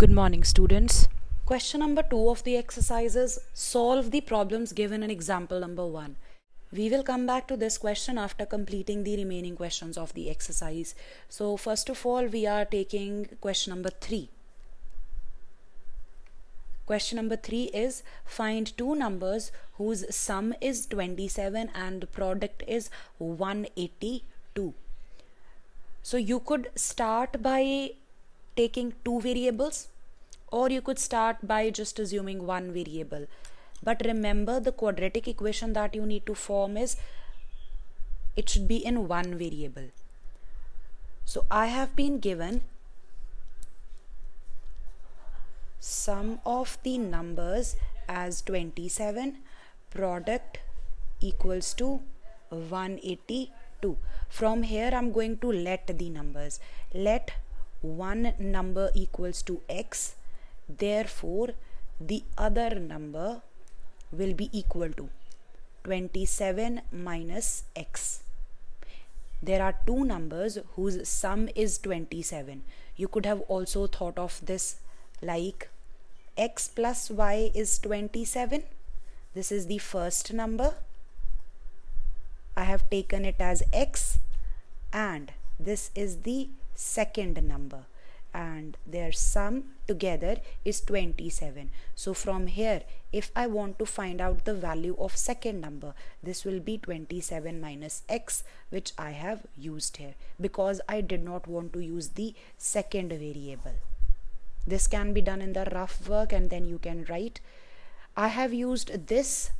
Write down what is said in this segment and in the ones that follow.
Good morning, students. Question number two of the exercise is solve the problems given in example number one. We will come back to this question after completing the remaining questions of the exercise. So, first of all, we are taking question number three. Question number three is find two numbers whose sum is 27 and the product is 182. So, you could start by taking two variables or you could start by just assuming one variable. But remember the quadratic equation that you need to form is it should be in one variable. So I have been given sum of the numbers as 27 product equals to 182 from here I'm going to let the numbers. Let one number equals to x. Therefore the other number will be equal to 27 minus x. There are two numbers whose sum is 27 you could have also thought of this like x plus y is 27 this is the first number. I have taken it as x and this is the second number. And their sum together is 27 so from here if i want to find out the value of second number this will be 27 minus x which i have used here. Because i did not want to use the second variable. This can be done in the rough work and then you can write i have used this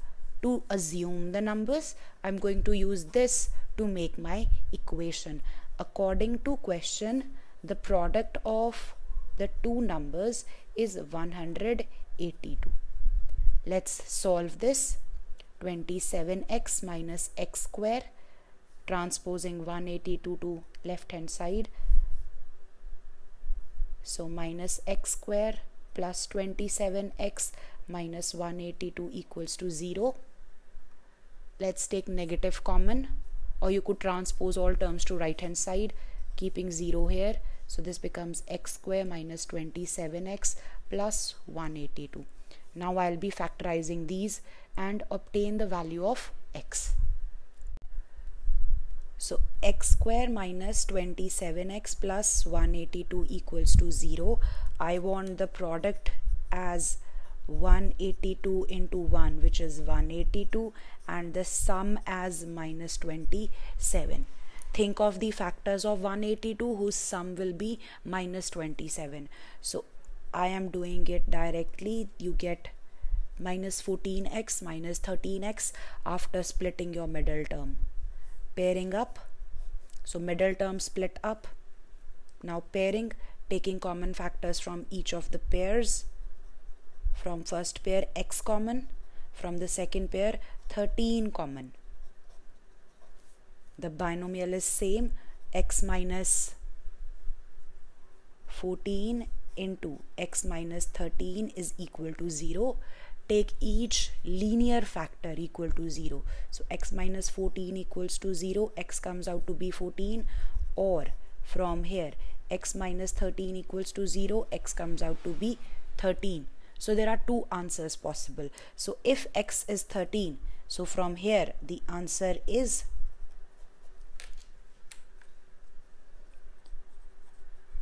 to assume the numbers. I'm going to use this to make my equation according to question the product of the two numbers is 182 let's solve this. 27x minus x square transposing 182 to left hand side. So minus x square plus 27x minus 182 equals to 0 let's take negative common or you could transpose all terms to right hand side keeping 0 here so this becomes x square minus 27x plus 182. Now I'll be factorizing these and obtain the value of x. So x square minus 27x plus 182 equals to 0. I want the product as 182 into 1 which is 182 and the sum as minus 27 think of the factors of 182 whose sum will be minus 27 so I am doing it directly. You get minus 14x minus 13x after splitting your middle term. Pairing up. So middle term split up. Now pairing taking common factors from each of the pairs from first pair x common from the second pair 13 common. The binomial is same x minus 14 into x minus 13 is equal to 0 take each linear factor equal to 0 so x minus 14 equals to 0 x comes out to be 14 or from here x minus 13 equals to 0 x comes out to be 13 so there are two answers possible. So if x is 13 so from here the answer is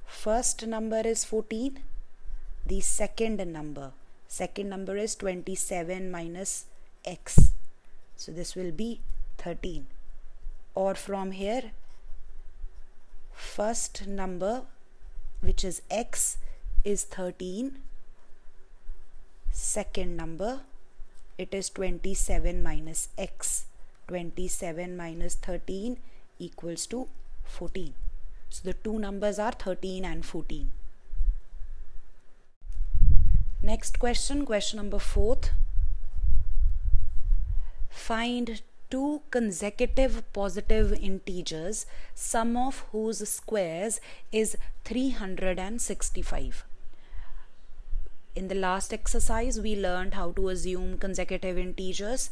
first number is 14 the second number. Second number is 27 minus x. So this will be 13 or from here first number which is x is 13 second number it is 27 minus x 27 minus 13 equals to 14 so the two numbers are 13 and 14. Next question, question number fourth. Find two consecutive positive integers, sum of whose squares is 365. In the last exercise, we learned how to assume consecutive integers.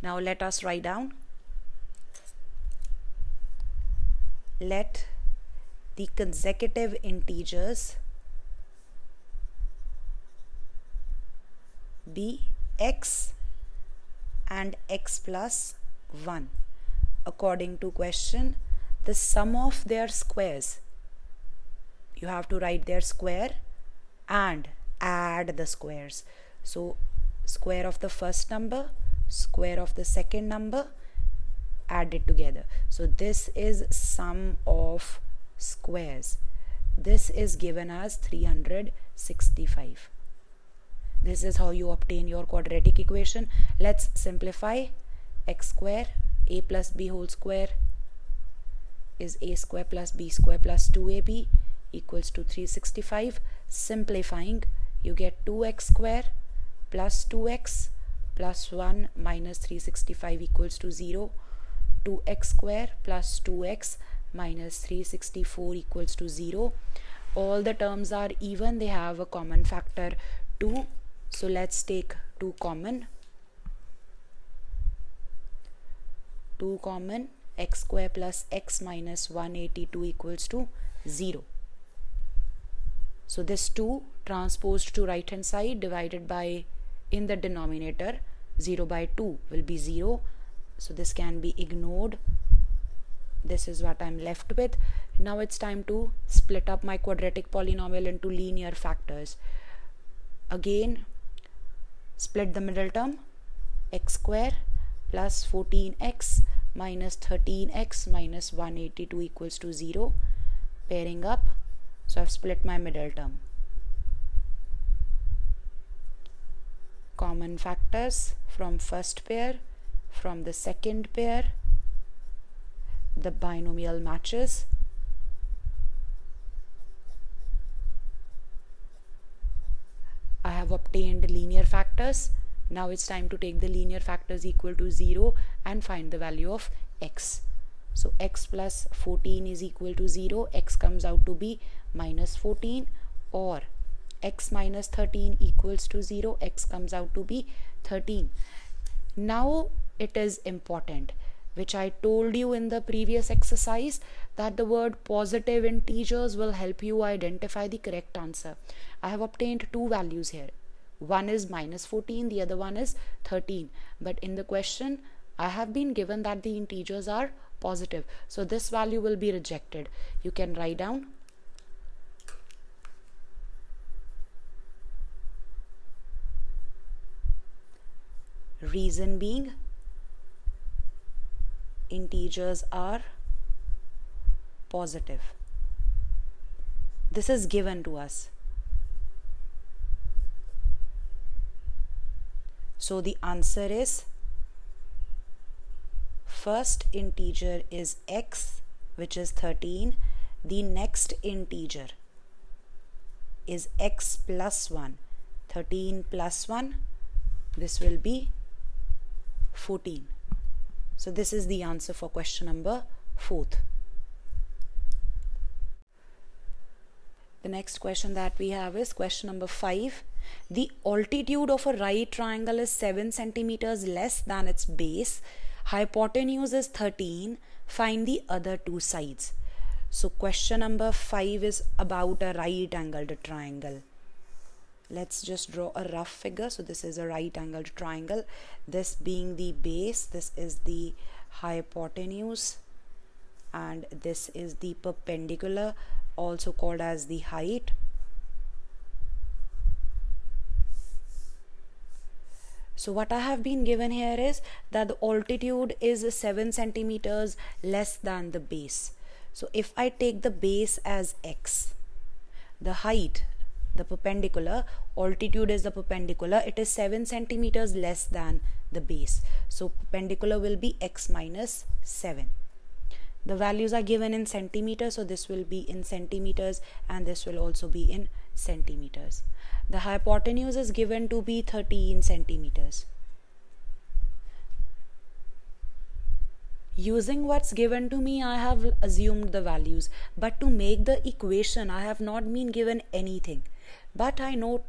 Now let us write down. Let the consecutive integers be x and x plus 1 according to question the sum of their squares you have to write their square and add the squares. So square of the first number square of the second number add it together. So this is sum of squares. This is given as 365 this is how you obtain your quadratic equation. Let's simplify. X square a plus b whole square is a square plus b square plus 2ab equals to 365 simplifying you get 2x square plus 2x plus 1 minus 365 equals to 0 2x square plus 2x minus 364 equals to 0 all the terms are even. They have a common factor 2 so let's take 2 common. 2 common. X square plus x minus 182 equals to 0 so this 2 transposed to right hand side divided by in the denominator 0 by 2 will be 0 so this can be ignored. This is what I'm left with. Now it's time to split up my quadratic polynomial into linear factors. Again split the middle term x square plus 14x minus 13x minus 182 equals to 0 pairing up so I've split my middle term. Common factors from first pair from the second pair the binomial matches. I have obtained linear factors. Now it's time to take the linear factors equal to 0 and find the value of x so x plus 14 is equal to 0 x comes out to be minus 14 or x minus 13 equals to 0 x comes out to be 13 now it is important which I told you in the previous exercise that the word positive integers will help you identify the correct answer. I have obtained two values here. One is minus 14, the other one is 13. But in the question, I have been given that the integers are positive. So this value will be rejected. You can write down reason being integers are positive. This is given to us. So the answer is first integer is x which is 13 the next integer is x plus 1 13 plus 1 this will be 14 so this is the answer for question number 4th. The next question that we have is question number 5. The altitude of a right triangle is 7 centimeters less than its base. Hypotenuse is 13. Find the other two sides. So question number 5 is about a right angled triangle let's just draw a rough figure so this is a right angled triangle this being the base this is the hypotenuse and this is the perpendicular also called as the height so what I have been given here is that the altitude is 7 centimeters less than the base. So if I take the base as x the height the perpendicular altitude is the perpendicular it is 7 centimeters less than the base. So perpendicular will be x minus 7 the values are given in centimeters so this will be in centimeters and this will also be in centimeters the hypotenuse is given to be 13 centimeters using what's given to me I have assumed the values but to make the equation I have not been given anything but I know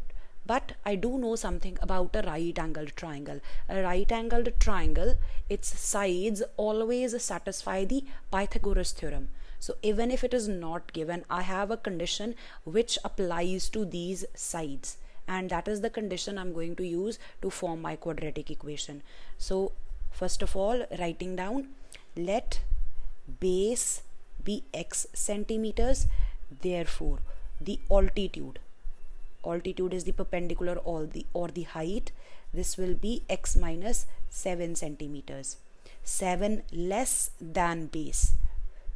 but I do know something about a right angled triangle. A right angled triangle, its sides always satisfy the Pythagoras theorem. So even if it is not given, I have a condition which applies to these sides. And that is the condition I'm going to use to form my quadratic equation. So first of all writing down let base be x centimeters therefore the altitude. Altitude is the perpendicular or the or the height. This will be x minus 7 centimeters. 7 less than base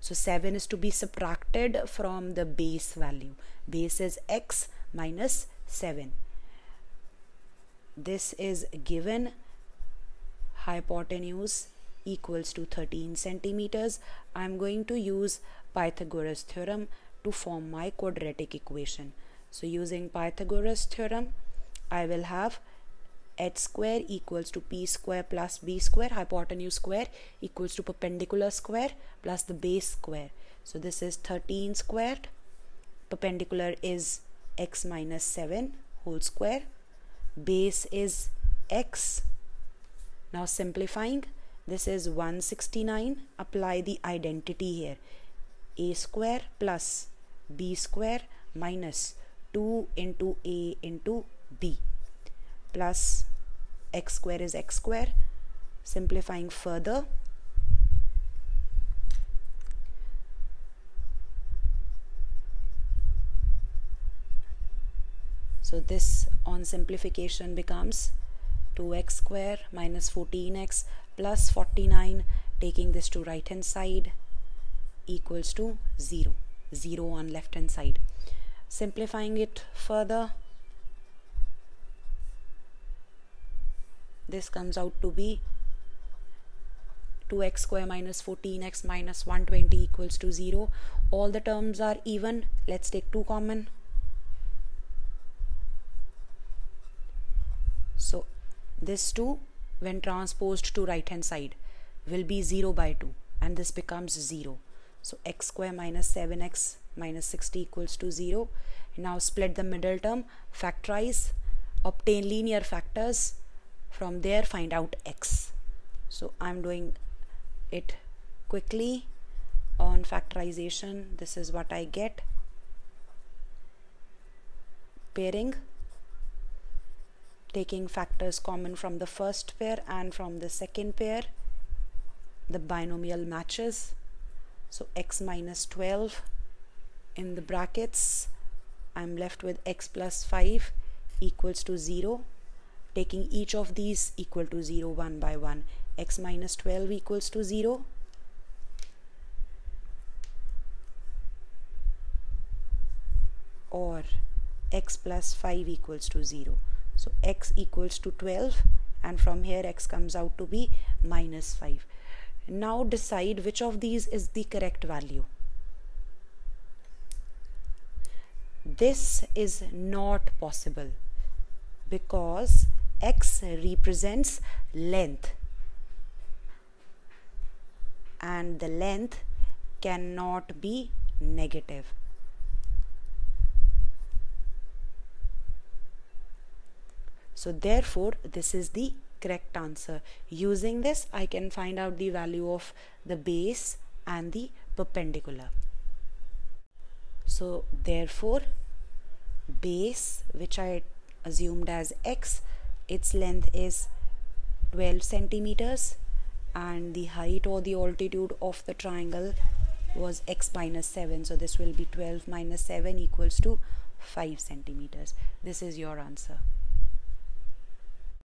so 7 is to be subtracted from the base value. Base is x minus 7 this is given hypotenuse equals to 13 centimeters. I'm going to use pythagoras theorem to form my quadratic equation. So using pythagoras theorem i will have h square equals to p square plus b square hypotenuse square equals to perpendicular square plus the base square. So this is 13 squared perpendicular is x minus 7 whole square base is x. Now simplifying this is 169 apply the identity here. A square plus b square minus 2 into a into b plus x square is x square simplifying further. So this on simplification becomes 2x square minus 14x plus 49 taking this to right hand side equals to 0 0 on left hand side. Simplifying it further this comes out to be 2x square minus 14x minus 120 equals to 0 all the terms are even. Let's take 2 common. So this 2 when transposed to right hand side will be 0 by 2 and this becomes 0 so x square minus 7x minus 60 equals to 0 now split the middle term. Factorize. Obtain linear factors from there find out x. So I'm doing it quickly on factorization. This is what I get. Pairing. Taking factors common from the first pair and from the second pair. The binomial matches. So x minus 12 in the brackets. I'm left with x plus 5 equals to 0 taking each of these equal to 0 one by one. X minus 12 equals to 0 or x plus 5 equals to 0 so x equals to 12 and from here x comes out to be minus 5 now decide which of these is the correct value. This is not possible because x represents length. And the length cannot be negative. So therefore this is the correct answer. Using this I can find out the value of the base and the perpendicular. So therefore base which I assumed as x its length is 12 centimeters and the height or the altitude of the triangle was x minus 7 so this will be 12 minus 7 equals to 5 centimeters. This is your answer